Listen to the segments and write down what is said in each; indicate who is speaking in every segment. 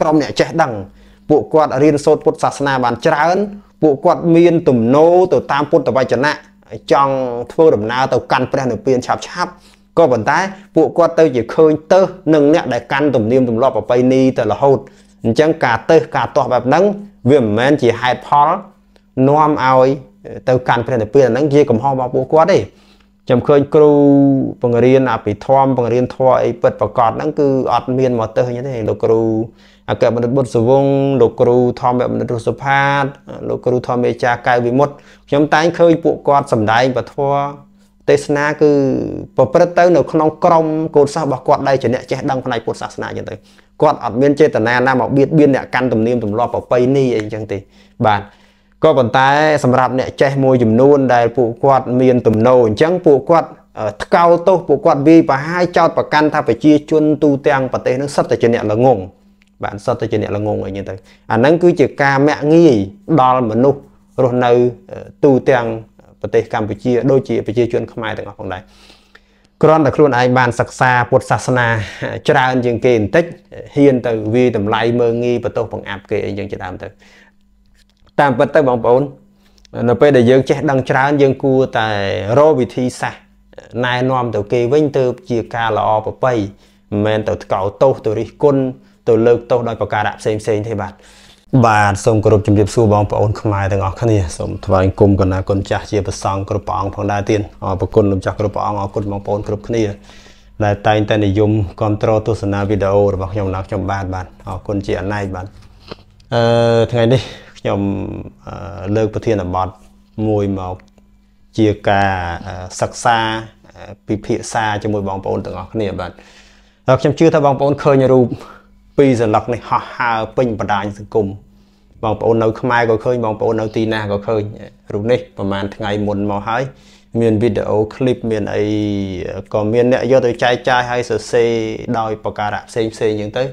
Speaker 1: ក្រុមអ្នកចេះដឹងពួកគាត់រៀនសូត្រពុទ្ធសាសនាបានច្រើន ពួកគាត់មានទំនោរទៅតាមពុទ្ធវចនៈចង់ធ្វើដំណើរទៅកាន់ព្រះនិព្វានឆាប់ឆាប់ក៏ប៉ុន្តែពួកគាត់ទៅជាឃើញទៅនឹងអ្នកដែលកាន់ទំនៀមទម្លាប់ប្រពៃណីទៅរហូតអញ្ចឹងការទៅការទាស់បែបហ្នឹងវាមិនមែនជាហេតុផលនាំឲ្យទៅកាន់ព្រះនិព្វានហ្នឹងជាកំហុសរបស់ពួកគាត់ទេខ្ញុំឃើញគ្រូបង្រៀនអភិធម្មបង្រៀនធម៌អីពិតប្រកបហ្នឹងគឺអត់មានមកទៅទេលោកគ្រូ អគ្គបណ្ឌិតបុត្រសវងលោកគ្រូធម្មបណ្ឌិតរុសុផាតលោកគ្រូធម្មមេចាកៅវិមុតខ្ញុំតែងឃើញពួកគាត់សម្ដែងពធទេសនាគឺប្រព្រឹត្តទៅនៅក្នុងក្រមកូនសិស្សរបស់គាត់ដែលជាអ្នកចេះដឹងផ្នែកពុទ្ធសាសនាចឹងទៅគាត់អត់មានចេតនាណាមកបៀតបៀនអ្នកកាន់ទំនៀមទម្លាប់ប្រពៃណីអីចឹងទេបាទក៏ប៉ុន្តែសម្រាប់អ្នកចេះមួយចំនួនដែលពួកគាត់មានទំនោរអញ្ចឹងពួកគាត់ថ្កោលទោសពួកគាត់វាយប្រហាយចោតប្រកាន់ថាប្រជាជនទូទាំងប្រទេសនឹងសិតតែជាអ្នកល្ងង បាទសិតតែជាអ្នកល្ងងអីចឹងទៅអាហ្នឹងគឺជាការមាក់ងាយដល់មនុស្សរស់នៅទូទាំងប្រទេសកម្ពុជាដូចជាប្រជាជនខ្មែរទាំងអស់ផងដែរគ្រាន់តែខ្លួនឯងបានសិក្សាពុទ្ធសាសនាច្រើនជាងគេបន្តិចហ៊ានទៅវាតម្លៃមើងងាយបន្ទោសបង្អាប់គេអីយ៉ាងជាដើមទៅតាមពិតទៅបងប្អូននៅពេលដែលយើងចេះដឹងច្រើនយើងគួរតែរកវិធីសាស្ត្រណែនាំទៅគេវិញទៅជាការល្អប្រពៃមិនមែនទៅថ្កោលទោសទៅរិះគន់ ទៅលើកទោសដោយប្រការៈផ្សេងផ្សេងទេបាទបាទសូមគោរពជំរាបសួរបងប្អូនខ្មែរទាំងអស់គ្នាសូមថ្វាយគុំកណាគុណចាស់ជាប្រសងគ្រប់ព្រះអង្គផងដែរទៀតអរគុណលោកចាស់គ្រប់ព្រះអង្គអរគុណបងប្អូនគ្រប់គ្នាដែលតែងតែនិយមគ្រប់គ្រងទស្សនាវីដេអូរបស់ខ្ញុំណាខ្ញុំបាទបាទអរគុណជាអណែកបាទអឺថ្ងៃនេះខ្ញុំលើកប្រធានបទមួយមកជាការសិក្សាពិភាក្សាជាមួយបងប្អូនទាំងអស់គ្នាបាទខ្ញុំជឿថាបងប្អូនឃើញរូប ពីរសន្លឹកនេះហោះហើរពេញបណ្ដាញសង្គមបងប្អូននៅខ្មែរក៏ឃើញបងប្អូននៅទីណាក៏ឃើញរូបនេះប្រហែលថ្ងៃមុនមកហើយមានវីដេអូឃ្លីបមានអីក៏មានអ្នកយកទៅចែកចាយឲ្យសរសេរដោយប្រការៈផ្សេងផ្សេងអញ្ចឹងទៅ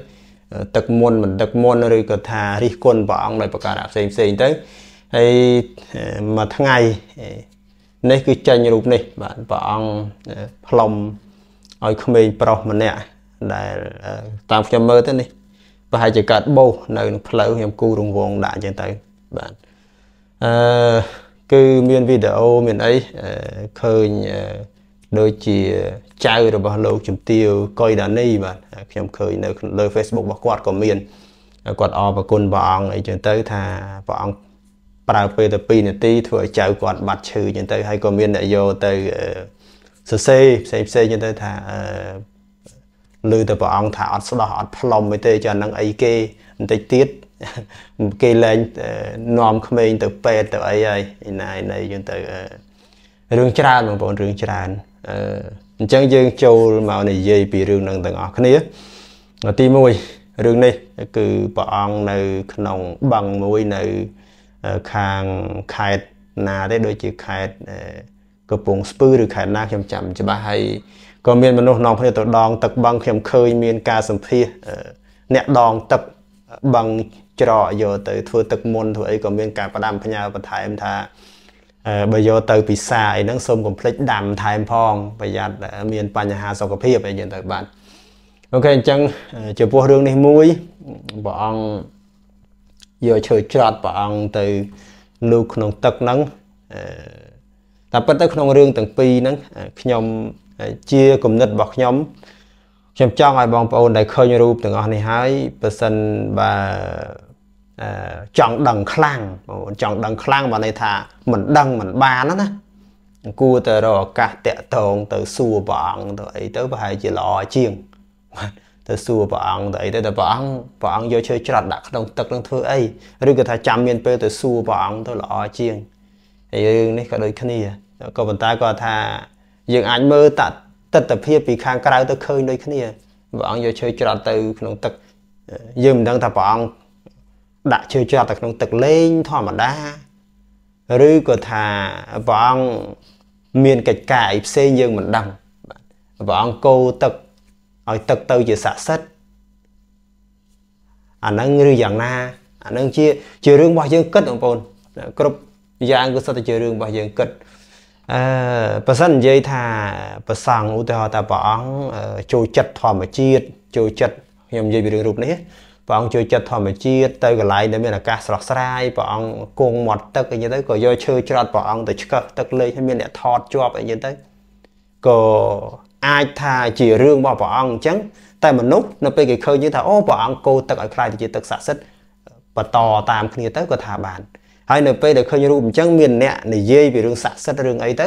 Speaker 1: ទឹកមុនមិនទឹកមុនឬក៏ថារិះគន់ព្រះអង្គដោយប្រការៈផ្សេងផ្សេងទៅហើយមួយថ្ងៃនេះគឺចេញរូបនេះបាទព្រះអង្គផ្លុំឲ្យក្មេងប្រុសម្នាក់ ដែលតាមខ្ញុំមើលទៅនេះប្រហែលជាកាត់បោសនៅក្នុងផ្លូវខ្ញុំគូរង្វងដាក់អញ្ចឹងទៅបាទអឺគឺមានវីដេអូមានអីឃើញដូចជាចៅរបស់លោកជំទាវកុយដានីបាទខ្ញុំឃើញនៅលើ Facebook របស់គាត់ក៏មានគាត់អរប្រគុណព្រះអង្គអីចឹងទៅថាព្រះអង្គប្រើពេលទៅ2នាទីធ្វើឲ្យចៅគាត់បាត់ឈឺចឹងទៅហើយក៏មានអ្នកយកទៅសរសេរផ្សេងផ្សេងចឹងទៅថា ឮតែព្រះអង្គថាអត់ស្ដោះអត់ផ្លុំអីទេចានឹងអីគេបន្តិចទៀតគេលែងនាំក្មេងទៅពេទ្យទៅអីហើយណាយណៃយើងទៅរឿងច្រើនបងប្អូនរឿងច្រើនអឺអញ្ចឹងយើងចូលមកនិយាយពីរឿងនឹងទាំងអស់គ្នាទី1រឿងនេះគឺព្រះអង្គនៅក្នុងបឹងមួយនៅខាងខេត្តណាទេដូចជាខេត្តកំពង់ស្ពឺឬខេត្តណាខ្ញុំចាំច្បាស់ហើយ ក៏មានមនុស្សនាំគ្នាទៅដងទឹកបឹងខ្ញុំឃើញមានការសម្ភាសអ្នកដងទឹកបឹងច្រកយកទៅធ្វើទឹកមុនធ្វើអីក៏មានការផ្ដាំផ្ញើបន្ថែមថាបើយកទៅពិសាអីហ្នឹងសូមកុំភ្លេចដាំថែមផងប្រយ័ត្នមានបញ្ហាសុខភាពអីយ៉ាងទៅបាទអូខេអញ្ចឹងចំពោះរឿងនេះមួយព្រះអង្គយកឈើច្រត់ព្រះអង្គទៅលោកក្នុងទឹកហ្នឹងតែប៉ុន្តែក្នុងរឿងទាំងពីរហ្នឹងខ្ញុំ ជាគំនិតរបស់ខ្ញុំខ្ញុំចង់ឲ្យបងប្អូនដែលឃើញរូបទាំងអស់នេះហើយបើសិនបើចង់ដឹងខ្លាំងបងប្អូនចង់ដឹងខ្លាំងបើន័យថាមិនដឹងមិនបានណាគួរតែរកឱកាសតាក់ទងទៅសួរព្រះអង្គទៅអីទៅប្រហែលជាល្អជាងទៅសួរព្រះអង្គទៅអីទៅតែព្រះអង្គព្រះអង្គយកឈើច្រាត់ដាក់ក្នុងទឹកនឹងធ្វើអីឬក៏ថាចាំមានពេលទៅសួរព្រះអង្គទៅល្អជាងហើយរឿងនេះក៏ដូចគ្នាក៏ប៉ុន្តែគាត់ថា យើងអាចមើលតទស្សនវិជ្ជាពីខាងក្រៅទៅឃើញដូចគ្នាព្រះអង្គយកឈើច្រាត់ទៅក្នុងទឹកយើងមិនដឹងថាព្រះអង្គដាក់ឈើច្រាត់ទៅក្នុងទឹកលេងធម្មតាឬក៏ថាព្រះអង្គមានកិច្ចការអីផ្សេងយើងមិនដឹងព្រះអង្គកោទឹកឲ្យទឹកទៅជាស័ក្តិសិទ្ធិអាហ្នឹងឬយ៉ាងណាអាហ្នឹងជាជារឿងរបស់យើងគិតបងប្អូនគ្រប់យ៉ាងគឺសុទ្ធតែជារឿងរបស់យើងគិត អឺបើសិននិយាយថាប្រសង់ឧទាហរណ៍ថាព្រះអង្គចូលចិត្តធម្មជាតិចូលចិត្តខ្ញុំនិយាយពីរឿងរូបនេះព្រះអង្គជួយចិត្តធម្មជាតិទៅកន្លែងដែលមានអាកាសស្រស់ស្រាយព្រះអង្គគង់មាត់ទឹកអីចឹងទៅក៏យកឈើច្រត់ព្រះអង្គទៅឆ្កឹះទឹកលេខឲ្យមានអ្នកថតជាប់អីចឹងទៅក៏អាចថាជារឿងរបស់ព្រះអង្គអញ្ចឹងតែមនុស្សនៅពេលគេឃើញយើងថាអូព្រះអង្គកោទឹកឲ្យខ្លាយទៅជាទឹកស័ក្តិសិទ្ធិបន្តតាមគ្នាទៅក៏ថាបាន ហើយនៅពេលដែលឃើញរូបអញ្ចឹងមានអ្នកនិយាយពីរឿងស័ក្តិសិទ្ធិរឿងអីទៅ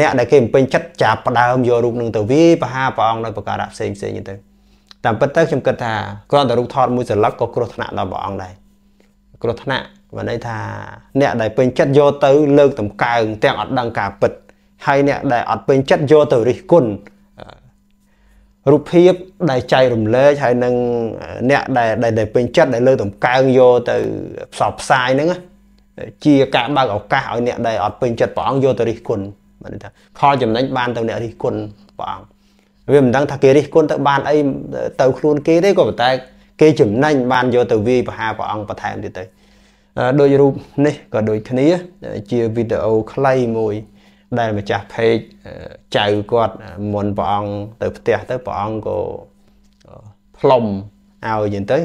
Speaker 1: អ្នកដែលគេពេញចិត្តចាប់ផ្ដើមយករូបនឹងទៅវាបហាព្រះអង្គនៅប្រការៈផ្សេងផ្សេងទៅតាមពិតទៅខ្ញុំគិតថាគ្រាន់តែរូបថតមួយសន្លឹកក៏គ្រោះថ្នាក់ដល់ព្រះអង្គដែរគ្រោះថ្នាក់មានន័យថាអ្នកដែលពេញចិត្តយកទៅលើកតម្កើងទាំងអត់ដឹងការពិតហើយអ្នកដែលអត់ពេញចិត្តយកទៅរិះគន់រូបភាពដែលចែករំលែកហើយនឹងអ្នកដែលដែលពេញចិត្តដែលលើតម្កើងយកទៅផ្សព្វផ្សាយហ្នឹង ជាការបើកឱកាសឲ្យអ្នកដែលអត់ពេញចិត្តព្រះអង្គយកទៅរិះគន់បានថាផលចំណេញបានទៅអ្នករិះគន់ព្រះអង្គវាមិនដឹងថាគេរិះគន់ទៅបានអីទៅខ្លួនគេទេក៏ប៉ុន្តែ គេចំណេញបានយកទៅវាយប្រហារព្រះអង្គបន្ថែមទៀតទៅដោយរូបនេះក៏ដូចគ្នា ជាវីដេអូខ្លីមួយ ដែលម្ចាស់ page ចៅគាត់មុនព្រះអង្គទៅផ្ទះទៅព្រះអង្គក៏ផ្លុំឲ្យយ៉ាងទៅ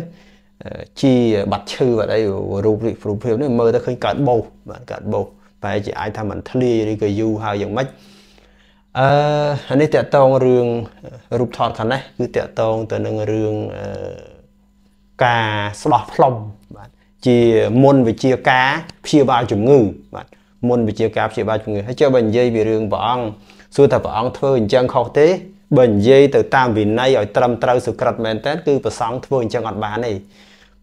Speaker 1: ជាបាត់ឈឺបាត់អីរូបរូបភាពនេះមើលទៅឃើញកើតបោសបាទកើតបោសតែជាអាចថាมันធ្លាយឬក៏យូរហើយយ៉ាងម៉េចអឺនេះតកតងរឿងរូបថតខាងនេះគឺតកតងទៅនឹងរឿងការស្ដោះផ្លុំបាទជាមុនវិជាការព្យាបាលជំងឺបាទមុនវិជាការព្យាបាលជំងឺហើយចុះបើនិយាយពីរឿងព្រះអង្គសួរថាព្រះអង្គធ្វើអញ្ចឹងខុសទេបើនិយាយទៅតាមវិន័យឲ្យត្រឹមត្រូវសុក្រិតមែនតើគឺប្រសង់ធ្វើអញ្ចឹងអត់បានទេ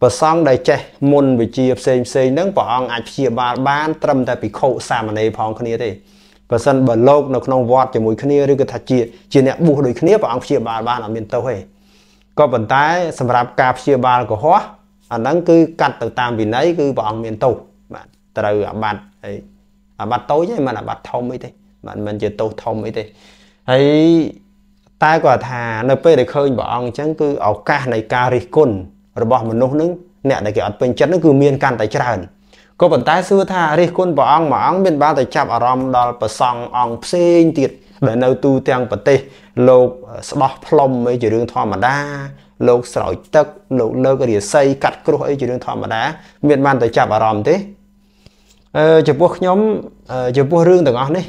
Speaker 1: ប្រសង់ដែលចេះមុនវិជាផ្សេងផ្សេងហ្នឹងព្រះអង្គអាចព្យាបាលបានត្រឹមតែភិក្ខុសាមណេរផងគ្នាទេបើសិនបើលោកនៅក្នុងវត្តជាមួយគ្នាឬក៏ថាជាជាអ្នកបួសដូចគ្នាព្រះអង្គព្យាបាលបានអត់មានទោសទេក៏ប៉ុន្តែសម្រាប់ការព្យាបាលកុហកអាហ្នឹងគឺកាត់ទៅតាមវិន័យគឺព្រះអង្គមានទោសបាទត្រូវអាបត្តិហើយអាបត្តិតូចទេមិនអាបត្តិធំអីទេបាទមិនជាទោសធំអីទេហើយតែគាត់ថានៅពេលដែលឃើញព្រះអង្គអញ្ចឹងគឺឱកាសនៃការរិះគន់ របស់មនុស្សនឹងអ្នកដែលគេអត់ពេញចិត្តនឹងគឺមានកាន់តែច្រើនក៏ប៉ុន្តែសួរថារិះគន់ព្រះអង្គមួយអង្គមានបានតែចាប់អារម្មណ៍ដល់ប្រសង់អង្គផ្សេងទៀតដែលនៅទូទាំងប្រទេសលោកស្ដោះផ្លុំអីជារឿងធម្មតាលោកស្រោចទឹកលោកលើករាសីកាត់គ្រោះអីជារឿងធម្មតា មានបានតែចាប់អារម្មណ៍ទេអឺចំពោះខ្ញុំចំពោះរឿងទាំងអស់នេះ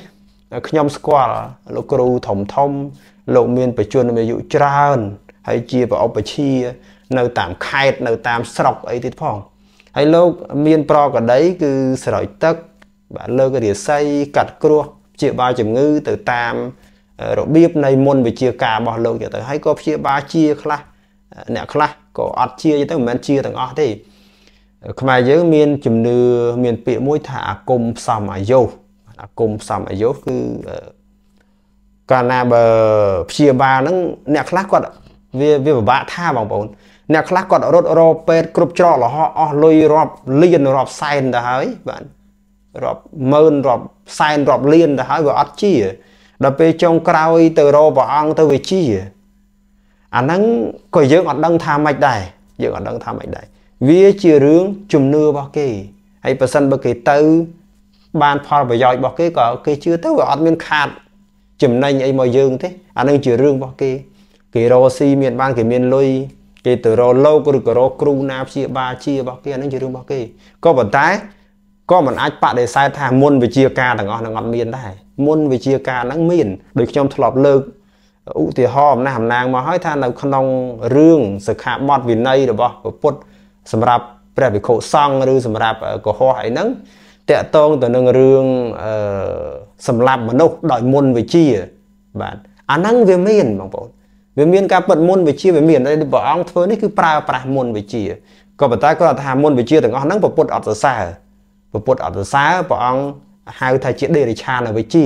Speaker 1: ខ្ញុំស្គាល់លោកគ្រូធំធំ លោកមានបច្ចុប្បន្នអាយុច្រើនហើយជាប្រអប់បជា នៅតាមខេត្តនៅតាមស្រុកអីទៀតផងហើយលោកមានប្រកដីគឺស្រោចទឹកបាទលើករាសីកាត់គ្រោះព្យាបាលជំងឺទៅតាមរបៀបនៃមុនវិជាការរបស់លោកទៅហើយក៏ព្យាបាលជាខ្លះអ្នកខ្លះក៏អត់ជាទៅមិនមែនជាទាំងអស់ទេខ្មែរយើងមានជំនឿមានពាក្យមួយថាអាគមផ្សំអាយុអាគមផ្សំអាយុគឺកាលណាបើព្យាបាលហ្នឹងអ្នកខ្លះគាត់វាវាពិបាកថាបងប្អូន អ្នកខ្លះគាត់រត់រោពេទ្យគ្រប់ច្រកលហអស់លុយរាប់លានរាប់សែនទៅហើយបាទរាប់ម៉ឺនរាប់សែនរាប់លានទៅហើយវាអត់ជាដល់ពេលចុងក្រោយទៅរកព្រះអង្គទៅវាជាអាហ្នឹងក៏យើងអត់ដឹងថាម៉េចដែរយើងអត់ដឹងថាម៉េចដែរវាជារឿងជំនឿរបស់គេហើយប៉ះសិនបើគេទៅ បានផលប្រយោជន៍របស់គេក៏គេជឿទៅវាអត់មានខាត ចំណេញអីមកយើងទេអានឹងជារឿងរបស់គេ គេរកស៊ីមានបានគេមានលុយ គេទៅរកលោកឬក៏រកគ្រូណាព្យាបាលជារបស់គេអានឹងជារឿងរបស់គេក៏ប៉ុន្តែក៏មិនអាចបដិសេធថាមុនវិជាការទាំងអស់នឹងអត់មានដែរមុនវិជាការហ្នឹងមានដូចខ្ញុំធ្លាប់លើកឧទាហរណ៍អំណះអំណាងមកហើយថានៅក្នុងរឿងសិក្ខាបទវិន័យរបស់ពុទ្ធសម្រាប់ព្រះវិខុសង្ឃឬសម្រាប់កុហកអីហ្នឹងតកតងទៅនឹងរឿងអឺសម្លាប់មនុស្សដោយមុនវិជាបាទអាហ្នឹងវាមានបងប្អូន វាមានការពិតមុនវិជាវាមានតែព្រះអង្គធ្វើនេះគឺប្រើប្រាស់មុនវិជាក៏ប៉ុន្តែគាត់ថាមុនវិជាទាំងអស់ហ្នឹងពុទ្ធអត់សរសើរពុទ្ធអត់សរសើរព្រះអង្គហៅថាជាដេរិឆានវិជា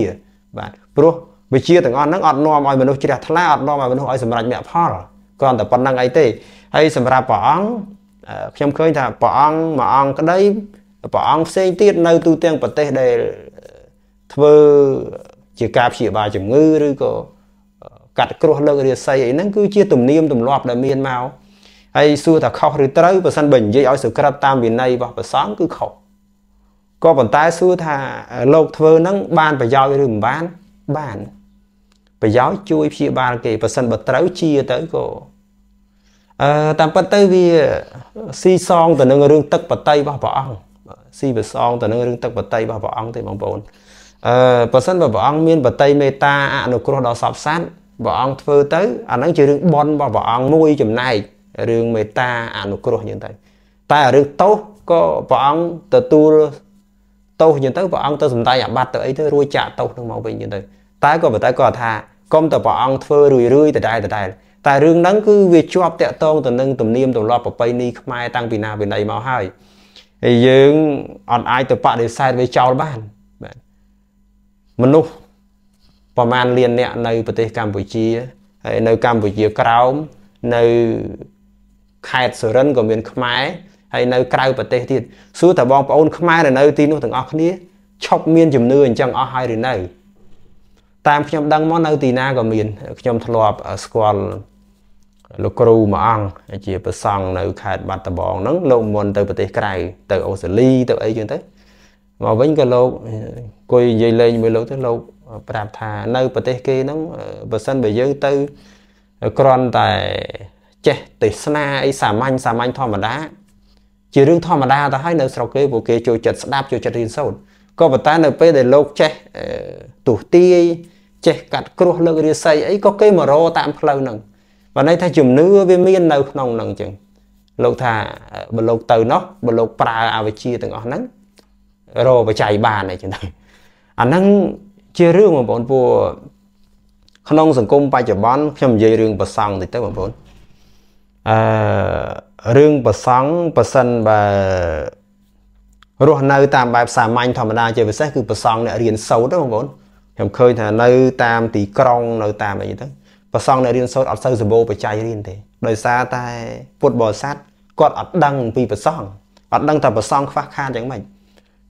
Speaker 1: បាទព្រោះវិជាទាំងអស់ហ្នឹងអត់នាំឲ្យមនុស្សជ្រះថ្លាអត់នាំឲ្យមនុស្សឲ្យសម្រេចមគ្គផលគ្រាន់តែប៉ុណ្្នឹងអីទេហើយសម្រាប់ព្រះអង្គខ្ញុំឃើញថាព្រះអង្គមួយអង្គក្តីព្រះអង្គផ្សេងទៀតនៅទូទាំងប្រទេសដែលធ្វើជាការព្យាបាលជំងឺឬក៏ កាត់គ្រោះលើករាសីអីហ្នឹងគឺជាទំនៀមទម្លាប់ដែលមានមកហើយសួរថាខុសឬត្រូវបើសិនបើនិយាយឲ្យសុក្រិតតាមវិន័យរបស់ព្រះសង្ឃគឺខុសក៏ប៉ុន្តែសួរថាលោកធ្វើហ្នឹងបានប្រយោជន៍ឬមិនបានបានប្រយោជន៍ជួយព្យាបាលគេបើសិនបើត្រូវជាទៅក៏អឺតាមពិតទៅវាស៊ីសងទៅនឹងរឿងទឹកបតីរបស់ព្រះអង្គស៊ីបសងទៅនឹងរឿងទឹកបតីរបស់ព្រះអង្គទេបងប្អូនអឺបើសិនបើព្រះអង្គមានបតីមេត្តាអនុគ្រោះដល់សពសត្វ ព្រះអង្គធ្វើទៅអាហ្នឹងជារឿងបន់របស់ព្រះអង្គមួយចំណែករឿងមេត្តាអនុគ្រោះយ៉ាងទៅតែរឿងទោសក៏ព្រះអង្គទទួលទោសយ៉ាងទៅព្រះអង្គទៅសំដែងអាបត្តិទៅអីទៅរួចចាក់ទោសនឹងមកវិញយ៉ាងទៅតែក៏ប៉ុន្តែគាត់ថាកុំតែព្រះអង្គធ្វើរឿយរឿយដដែលដដែលតែរឿងហ្នឹងគឺវាជាប់តាក់ទងទៅនឹងទំនៀមទម្លាប់ប្រពៃណីខ្មែរតាំងពីណាពីណីមកហើយហើយយើងអត់អាចទៅបដិសេធវាចោលបានបាទមនុស្ស ប្រមាណលានអ្នកនៅប្រទេសកម្ពុជាហើយនៅកម្ពុជាក្រោមនៅខេត្តសុរិនក៏មានខ្មែរហើយនៅក្រៅប្រទេសទៀតសួរតើបងប្អូនខ្មែរនៅទីនោះទាំងអស់គ្នាឈប់មានជំនឿអញ្ចឹងអស់ហើយឬនៅតាមខ្ញុំដឹងមកនៅទីណាក៏មានខ្ញុំធ្លាប់ស្គាល់លោកគ្រូមួយអង្គជាប្រសង់នៅខេត្តបាត់ដំបងហ្នឹងលោកមុនទៅប្រទេសក្រៅទៅអូស្ត្រាលីទៅអីចឹងទៅមកវិញក៏លោកអង្គុយនិយាយលេងមួយលោកទៅលោក ប្រាប់ថានៅប្រទេសគេហ្នឹងបើសិនបើយើងទៅគ្រាន់តែចេះទេសនាអីសាមញ្ញសាមញ្ញធម្មតាជារឿងធម្មតាទៅហើយនៅស្រុកគេពួកគេចូលចិត្តស្ដាប់ចូលចិត្តរៀនសូត្រក៏ប៉ុន្តែនៅពេលដែលលោកចេះទុះទាយចេះកាត់គ្រោះលើករាសីអីក៏គេមករតាមផ្លូវហ្នឹងបើន័យថាជំនឿវាមាននៅក្នុងហ្នឹងអញ្ចឹងលោកថាបើលោកទៅនោះបើលោកប្រើអវិជ្ជាទាំងអស់ហ្នឹងរកបច្ច័យបានអីចឹងទៅអាហ្នឹង ជារឿងបងប្អូនពួកក្នុងសង្គមបច្ចុប្បន្នខ្ញុំនិយាយរឿងប្រសង់តិចទៅបងប្អូនអឺរឿងប្រសង់ប៉ះសិនបើរស់នៅតាមបែបសាមញ្ញធម្មតាជាពិសេសគឺប្រសង់អ្នករៀនសូត្របងប្អូនខ្ញុំឃើញថានៅតាមទីក្រុងនៅតាមអីទៅប្រសង់អ្នករៀនសូត្រអត់សូវសម្បូរបច្ច័យរៀនទេដោយសារតែពុទ្ធបរិស័ទគាត់អត់ដឹងពីប្រសង់អត់ដឹងថាប្រសង់ខ្វះខាតយ៉ាងម៉េច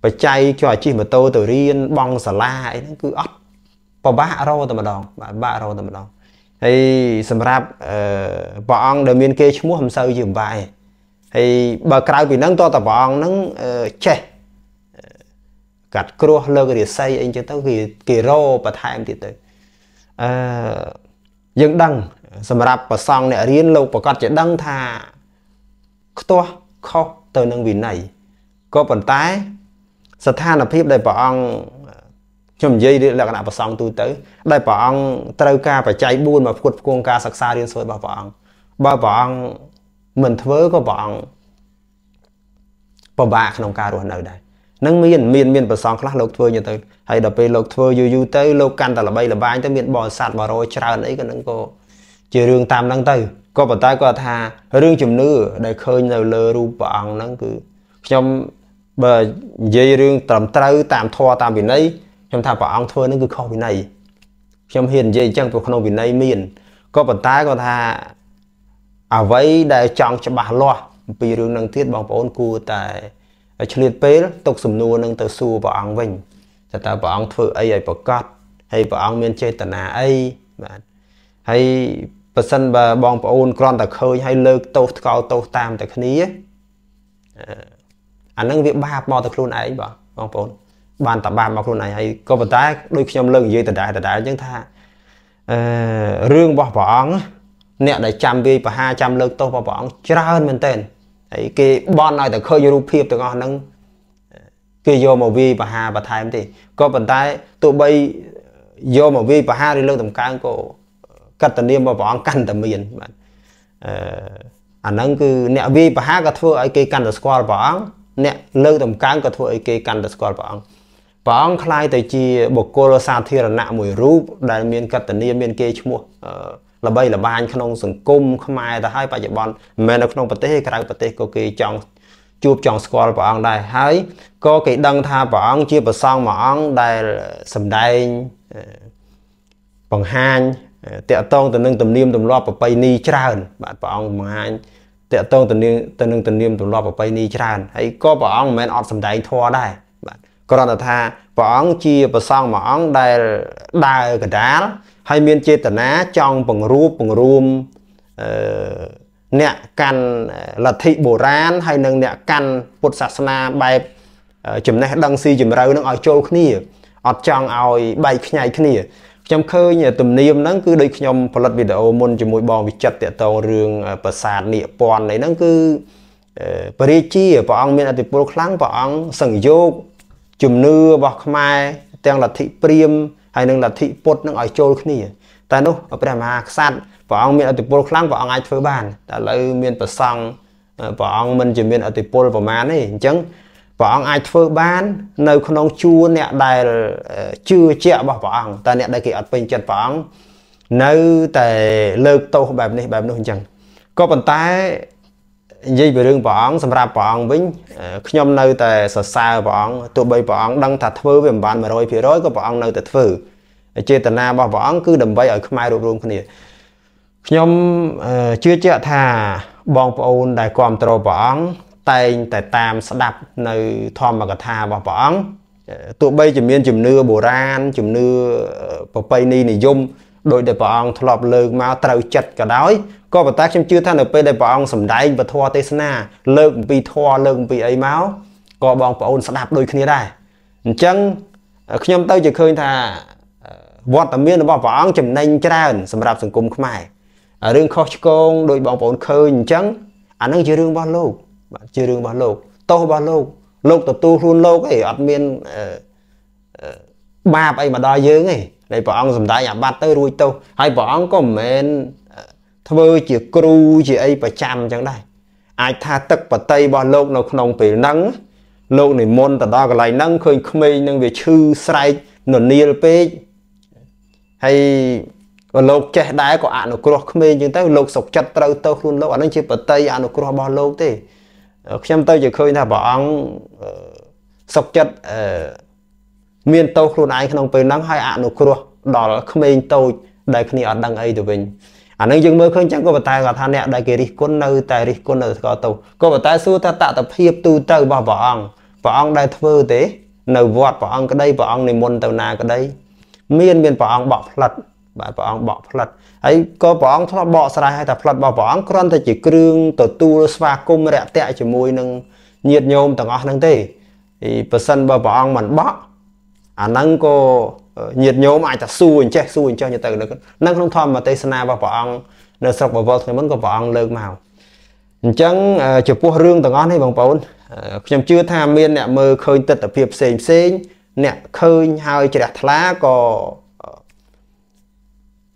Speaker 1: បច្ច័យជួយជិះម៉ូតូទៅរៀនបងសាលាអីហ្នឹងគឺអត់ពិបាករកតែម្ដងបាទពិបាករកតែម្ដងហើយសម្រាប់អឺព្រះអង្គដែលមានគេឈ្មោះមិនសូវជាពិបាកទេហើយបើក្រៅពីហ្នឹងតើតព្រះអង្គហ្នឹងចេះកាត់គ្រោះលើករាសីអីចឹងទៅគេគេរោបន្ថែមទៀតទៅអឺយើងដឹង សម្រាប់ប្រសង់អ្នករៀនលោកប្រកាសជាដឹងថាខ្ទាស់ខុសទៅនឹងវិន័យក៏ប៉ុន្តែ ស្ថានភាពដែលព្រះអង្គខ្ញុំនិយាយលក្ខណៈប្រសង់ទូទៅ ដែលព្រះអង្គត្រូវការបច្ច័យ4មកផ្គត់ផ្គង់ការសិក្សារៀនសូត្ររបស់ព្រះអង្គបើព្រះអង្គមិនធ្វើក៏ព្រះអង្គពិបាកក្នុងការរស់នៅដែរនឹងមានមានមានប្រសងខ្លះលោកធ្វើយ៉ាងទៅហើយដល់ពេលលោកធ្វើយូរយូរទៅលោកកាន់តែល្បីល្បាញទៅមានបរិស័ទបរោច្រើនអីក៏នឹងក៏ជារឿងតាមហ្នឹងទៅក៏ប៉ុន្តែគាត់ថារឿងជំនឿដែលឃើញនៅលើរូបព្រះអង្គហ្នឹងគឺខ្ញុំ បើនិយាយរឿងត្រឹមត្រូវតាមធម៌តាមវិន័យខ្ញុំថាព្រះអង្គធ្វើហ្នឹងគឺខុសវិន័យខ្ញុំហ៊ាននិយាយអញ្ចឹងព្រោះក្នុងវិន័យមានក៏ប៉ុន្តែគាត់ថាអ្វីដែលចង់ច្បាស់លាស់អំពីរឿងហ្នឹងទៀតបងប្អូនគួរតែឆ្លៀតពេលទុកសំណួរនឹងទៅសួរព្រះអង្គវិញថាតើព្រះអង្គធ្វើអីឲ្យប្រកាសហើយព្រះអង្គមានចេតនាអីបាទហើយប៉ះសិនបើបងប្អូនគ្រាន់តែឃើញហើយលើកទោសថ្កោលទោសតាមតែគ្នាអា នឹងវាបាបមកទៅខ្លួនឯងបាទបងប្អូនបានតែបាបមកខ្លួនឯងហើយក៏ប៉ុន្តែដូចខ្ញុំលើកនិយាយដដែលដដែលអញ្ចឹងថាអឺរឿងរបស់ព្រះអង្គអ្នកដែលចាំវាយបហាចាំលើកទោសរបស់ព្រះអង្គច្រើនមែនទែនហើយគេបន់ឲ្យតែឃើញរូបភាពទាំងអស់ហ្នឹងគេយកមកវាយបហាបន្ថែមទេក៏ប៉ុន្តែទោះបីយកមកវាយបហាឬលើកតម្កើងក៏កតនាមរបស់ព្រះអង្គកាន់តែមានបាទអឺអាហ្នឹងគឺអ្នកវាយបហាក៏ធ្វើឲ្យគេកាន់តែស្គាល់ព្រះអង្គ អ្នកលើកតម្កើងក៏ធ្វើឲ្យគេកាន់តែស្គាល់ព្រះអង្គព្រះអង្គคล้ายទៅជាបុគ្គលសាធារណៈមួយរូបដែលមានកតនាមមានគេឈ្មោះអឺល្បីល្បាញក្នុងសង្គមខ្មែរទៅហើយបច្ចុប្បន្នមិនមែននៅក្នុងប្រទេសក្រៅប្រទេសក៏គេចង់ជួបចង់ស្គាល់ព្រះអង្គដែរហើយក៏គេដឹងថាព្រះអង្គជាប្រសង់មួយអង្គដែលសម្ដែងបង្ហាញតកតងទៅនឹងទំនៀមទម្លាប់ប្រពៃណីច្រើនបាទព្រះអង្គបង្ហាញ តកតងទៅនឹងទៅនឹងទំនៀមទម្លាប់ប្រពៃណីច្រើនហើយក៏ព្រះអង្គមិនមែនអត់សម្ដែងធម៌ដែរបាទគ្រាន់តែថាព្រះអង្គជាប្រសង់មួយអង្គដែលដើរកដាលហើយមានចេតនាចង់បង្រួបបង្រួមអឺអ្នកកាន់លទ្ធិបុរាណហើយនិងអ្នកកាន់ពុទ្ធសាសនាបែបចំណេះដឹងស៊ីជម្រៅនឹងឲ្យចូលគ្នាអត់ចង់ឲ្យបែកខ្ញែកគ្នា ខ្ញុំឃើញទំនៀមហ្នឹងគឺដូចខ្ញុំផលិតវីដេអូមុនជាមួយបងវិចិត្រតកតងរឿងប្រាសាទនិពន្ធអីហ្នឹងគឺបរិជាព្រះអង្គមានអធិពលខ្លាំងព្រះអង្គសង្យោគជំនឿរបស់ខ្មែរទាំងលទ្ធិព្រាហ្មណ៍ហើយនិងលទ្ធិពុទ្ធនឹងឲ្យចូលគ្នា តែនោះព្រះមហាក្សត្រព្រះអង្គមានអធិពលខ្លាំងព្រះអង្គអាចធ្វើបានតែឥឡូវមានប្រសង់ព្រះអង្គមិនជាមានអធិពលប្រមាណទេអញ្ចឹង ព្រះអង្គអាចធ្វើបាននៅក្នុងជួរអ្នកដែលជឿជាក់របស់ព្រះអង្គតែអ្នកដែលគេអត់ពេញចិត្តព្រះអង្គនៅតែលើកទោសបែបនេះបែបនោះអញ្ចឹងក៏ប៉ុន្តែនិយាយពីរឿងព្រះអង្គសម្រាប់ព្រះអង្គវិញខ្ញុំនៅតែសរសើរព្រះអង្គទោះបីព្រះអង្គដឹងថាធ្វើវាមិនបាន100%ក៏ព្រះអង្គនៅតែធ្វើចេតនារបស់ព្រះអង្គគឺដើម្បីឲ្យខ្មែររួបរวมគ្នាខ្ញុំជឿជាក់ថាបងប្អូនដែលគ្រប់គ្រងព្រះអង្គ តែងតែតាមស្ដាប់នៅធម្មកថារបស់ព្រះអង្គទោះបីជាមានជំនឿបុរាណជំនឿប្រពៃណីនិយមដោយដែលព្រះអង្គធ្លាប់លើកមកត្រូវចិត្តក៏ដោយក៏ប៉ុន្តែខ្ញុំជឿថានៅពេលដែលព្រះអង្គសម្ដែងពធទេសនាលើកអំពីធម៌លើកអំពីអីមកក៏បងប្អូនស្ដាប់ដូចគ្នាដែរអញ្ចឹងខ្ញុំទៅជាឃើញថាវត្តមានរបស់ព្រះអង្គចំណេញច្រើនសម្រាប់សង្គមខ្មែររឿងខុសឆ្គងដោយបងប្អូនឃើញអញ្ចឹងអានឹងជារឿងរបស់លោក បាទជារឿងរបស់លោកទោសរបស់លោកលោកទទួលខ្លួនលោកឯងអត់មានបាបអីមកដល់យើងទេដែលព្រះអង្គសំដែងអាបត្តិទៅរួចទៅហើយព្រះអង្គក៏មិនមែនធ្វើជាគ្រូជាអីប្រចាំអញ្ចឹងដែរអាចថាទឹកបតីរបស់លោកនៅក្នុងពេលហ្នឹងលោកនិមន្តទៅដល់កន្លែងហ្នឹងឃើញក្មេងនឹងវាឈឺស្រែកននាលពេកហើយក៏លោកចេះដែរក៏អនុគ្រោះក្មេងអញ្ចឹងទៅលោកសុកចិត្តត្រូវទៅខ្លួនលោកអានឹងជាបតីអនុគ្រោះរបស់លោកទេ ខ្ញុំទៅជាឃើញថាព្រះអង្គសុកចិត្តមានតោខ្លួនឯងក្នុងពេលហ្នឹងហើយអនុគ្រោះដល់ក្មេងតូចដែលគ្នាអត់ដឹងអីទៅវិញអានឹងយើងមើលឃើញចឹងក៏ប៉ុន្តែគាត់ថាអ្នកដែលគេរិះគន់នៅតែរិះគន់នៅស្គាល់ទៅក៏ប៉ុន្តែសួរថាតតភាពទូទៅរបស់ព្រះអង្គព្រះអង្គដែលធ្វើទេ នៅវត្តព្រះអង្គក្តីព្រះអង្គនិមន្តទៅណាក្តីមានមានព្រះអង្គបកផ្លិត បាទព្រះអង្គបកផ្លិតហើយក៏ព្រះអង្គធ្លាប់បកស្រាយឲ្យថាផ្លិតរបស់ព្រះអង្គគ្រាន់តែជាគ្រឿងទទួលស្វាគមន៍រាក់ទាក់ជាមួយនឹងញាតិញោមទាំងអស់ហ្នឹងទេពីប៉ះសិនបើព្រះអង្គមិនបកអាហ្នឹងក៏ញាតិញោមអាចថាសួរអញ្ចេះសួរអញ្ចេះទៅនៅក្នុងធម្មទេសនារបស់ព្រះអង្គនៅស្រុកបវរថ្ងៃមុនក៏ព្រះអង្គលើកមកអញ្ចឹងចំពោះរឿងទាំងអស់នេះបងប្អូនខ្ញុំជឿថាមានអ្នកមើលឃើញទស្សនវិជ្ជាផ្សេងផ្សេងអ្នកឃើញហើយជ្រះថ្លាក៏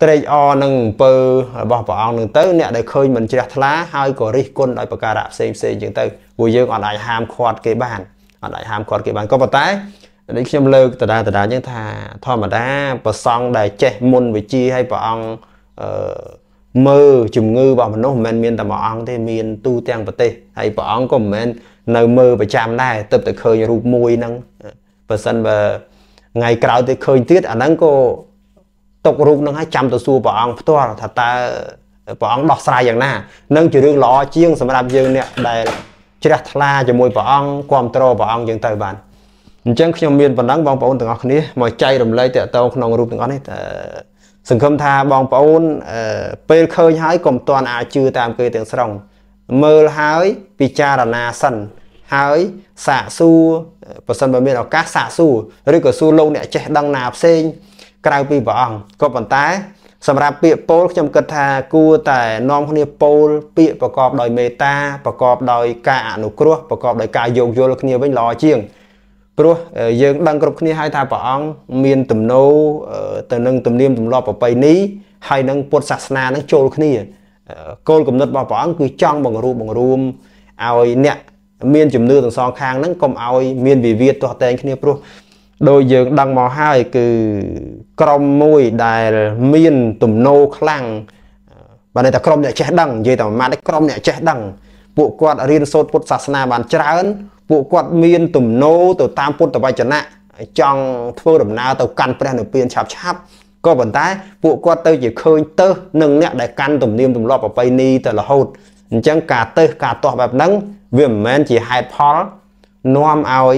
Speaker 1: ត្រេកអរនឹងអំពើរបស់ព្រះអង្គនឹងទៅអ្នកដែលឃើញមិនជ្រះថ្លាហើយក៏រិះគន់ដោយប្រការៈផ្សេងផ្សេងជាងទៅព្រោះយើងអត់អាចហាមឃាត់គេបានអត់អាចហាមឃាត់គេបានក៏ប៉ុន្តែដូចខ្ញុំលើកដដែលដដែលចឹងថាធម្មតាប្រសង់ដែលចេះមុនវិជាឲ្យព្រះអង្គអឺមើលជំងឺរបស់មនុស្សមិនមែនមានតែមួយអង្គទេមានទូទាំងប្រទេសហើយព្រះអង្គក៏មិនមែននៅមើលប្រចាំដែរទឹកតែឃើញរូបមួយហ្នឹងបើសិនបើថ្ងៃក្រោយទៅឃើញទៀតអាហ្នឹងក៏ ຕົករូបនឹងឲ្យចាំទៅសួរព្រះអង្គផ្ទាល់ថាតើព្រះអង្គដោះស្រាយយ៉ាងណានឹងជារឿងល្អជាងសម្រាប់យើងអ្នកដែលជ្រះថ្លាជាមួយព្រះអង្គគ្រប់គ្រងព្រះអង្គយើងទៅបានអញ្ចឹងខ្ញុំមានប៉ុណ្ណឹងបងប្អូនទាំងអស់គ្នាមកចែករំលែកតទៅក្នុងរូបទាំងអស់នេះតើសង្ឃឹមថាបងប្អូនពេលឃើញហើយកុំតាន់អាចជឿតាមគេទាំងស្រុងមើលហើយពិចារណាសិនហើយសាកសួរបើសិនបើមានឱកាសសាកសួរឬក៏សួរលោកអ្នកចេះដឹងណាផ្សេង ក្រៅពីព្រះអង្គក៏ប៉ុន្តែ សម្រាប់ពាក្យពោលខ្ញុំគិតថាគួរតែនាំគ្នាពោលពាក្យប្រកបដោយមេត្តាប្រកបដោយការអនុគ្រោះប្រកបដោយការយោគយល់គ្នាវិញល្អជាងព្រោះយើងដឹងគ្រប់គ្នាហើយថាព្រះអង្គមានទំនោរទៅនឹងទំនៀមទម្លាប់ប្រពៃណីហើយនឹងពុទ្ធសាសនានឹងចូលគ្នាគោលគំនិតរបស់ព្រះអង្គគឺចង់បង្រួបបង្រួមឲ្យអ្នកមានជំនឿទាំងសងខាងហ្នឹងកុំឲ្យមានវិវាទទាស់តែងគ្នាព្រោះ ដោយយើងដឹងមកហើយគឺក្រុមមួយដែលមានទំនោរខ្លាំងបាទតែក្រុមអ្នកចេះដឹងនិយាយតែមួយម៉ាត់ក្រុមអ្នកចេះដឹងពួកគាត់រៀនសូត្រពុទ្ធសាសនាបានច្រើន ពួកគាត់មានទំនោរទៅតាមពុទ្ធវចនៈចង់ធ្វើដំណើរទៅកាន់ព្រះនិព្វានឆាប់ឆាប់ក៏ប៉ុន្តែពួកគាត់ទៅជាឃើញទៅនឹងអ្នកដែលកាន់ទំនៀមទម្លាប់ប្រពៃណីទៅរហូតអញ្ចឹងការទៅការទាស់បែបហ្នឹងវាមិនមែនជាហេតុផលនាំឲ្យ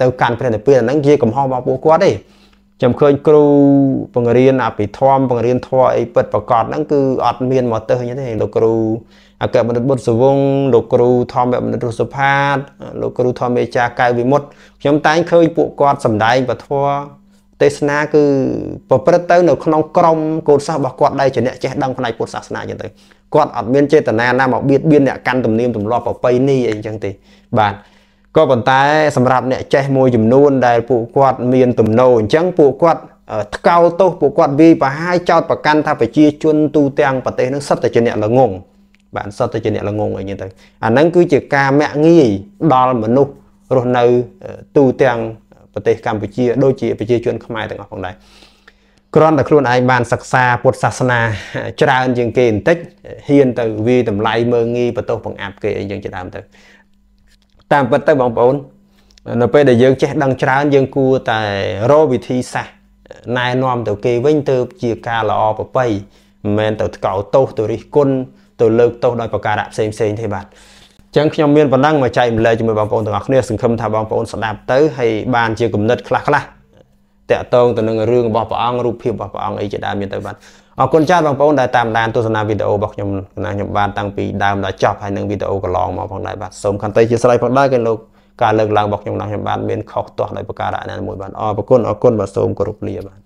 Speaker 1: ទៅកាន់ព្រះនិព្វានហ្នឹងជាកំហុសរបស់ពួកគាត់ទេខ្ញុំឃើញគ្រូបង្រៀនអភិធម្មបង្រៀនធម៌អីពិតប្រកបហ្នឹងគឺអត់មានមកទៅអញ្ចឹងទេលោកគ្រូអគ្គបណ្ឌិតបុត្រសវងលោកគ្រូធម្មបណ្ឌិតរុសុផាតលោកគ្រូធម្មេចាកៅវិមុតខ្ញុំតែងឃើញពួកគាត់សម្ដែងពធទេសនាគឺប្រព្រឹត្តទៅនៅក្នុងក្រមកូនសិស្សរបស់គាត់ដែលជាអ្នកចេះដឹងផ្នែកពុទ្ធសាសនាអញ្ចឹងទៅគាត់អត់មានចេតនាណាមកបៀតបៀនអ្នកកាន់ទំនៀមទម្លាប់ប្រពៃណីអីអញ្ចឹងទេបាទ ក៏ប៉ុន្តែសម្រាប់អ្នកចេះមួយចំនួនដែលពួកគាត់មានទំនោរអញ្ចឹងពួកគាត់ថ្កោលទោសពួកគាត់វាយប្រហាយចោតប្រកាន់ថាប្រជាជនទូទាំងប្រទេសនឹងសិតតែជាអ្នកល្ងងបាទសិតតែជាអ្នកល្ងងអីចឹងទៅអាហ្នឹងគឺជាការមាក់ងាយដល់មនុស្សរស់នៅទូទាំងប្រទេសកម្ពុជាដូចជាប្រជាជនខ្មែរទាំងអស់ផងដែរគ្រាន់តែខ្លួនឯងបានសិក្សាពុទ្ធសាសនាច្រើនជាងគេបន្តិចហ៊ានទៅវាតម្លៃមើងងាយបន្ទោសបង្អាប់គេអីយ៉ាងជាដើមទៅ តាមពិតទៅបងប្អូន នៅពេលដែលយើងចេះដឹងច្រើនយើងគួរតែរកវិធីសាស្ត្រណែនាំទៅគេវិញទៅជាការល្អប្រពៃមិនមែនទៅថ្កោលទោសទៅរិះគន់ទៅលើកទោសដោយប្រការៈផ្សេងផ្សេងទេបាទចឹងខ្ញុំមានប៉ុណ្ណឹងមកចែកម្លែកជាមួយបងប្អូនទាំងអស់គ្នាសង្ឃឹមថាបងប្អូនស្ដាប់ទៅហើយបានជាគំនិតខ្លះខ្លះតកតងទៅនឹងរឿងរបស់ព្រះអង្គរូបភាពរបស់ព្រះអង្គអីជាដើមមានទៅបាទ អរគុណច្រើនបងប្អូនដែលតាមដានទស្សនាវីដេអូរបស់ខ្ញុំណាខ្ញុំបានតាំងពីដើមដល់ចប់ហើយនឹងវីដេអូកន្លងមកផងដែរបាទសូមខន្តីជាស្រ័យផងដែរគេលោកការលើកឡើងរបស់ខ្ញុំណាខ្ញុំបានមានខុសទាស់ដោយប្រការៈណាមួយបាទអរគុណអរគុណបាទសូមគោរពលាបាទ